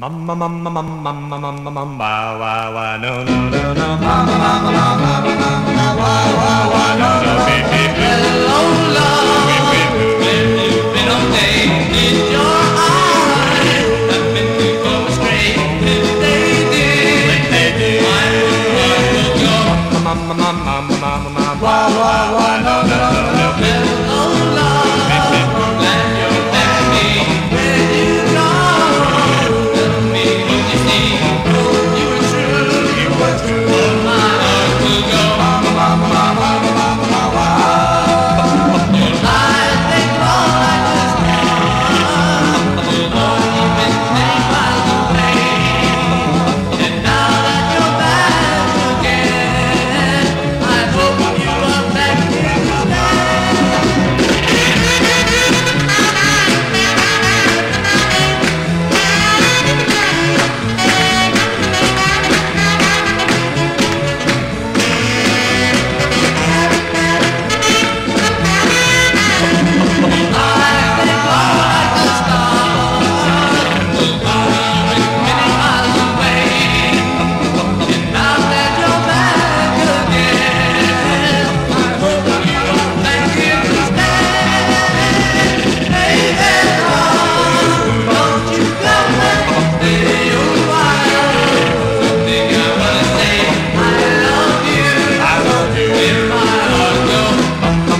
Mama, mama, mama, mama, mama, mama, wa, wa, no, no, no, no. Mama, mama, mama, mama, wa, wa, wa, no, no. Hello, love. Been all day in your eyes. Nothing to go astray if they did. If they did. I would go. Mama, mama, mama, mama, wa, wa, wa, no, no, no. Hello.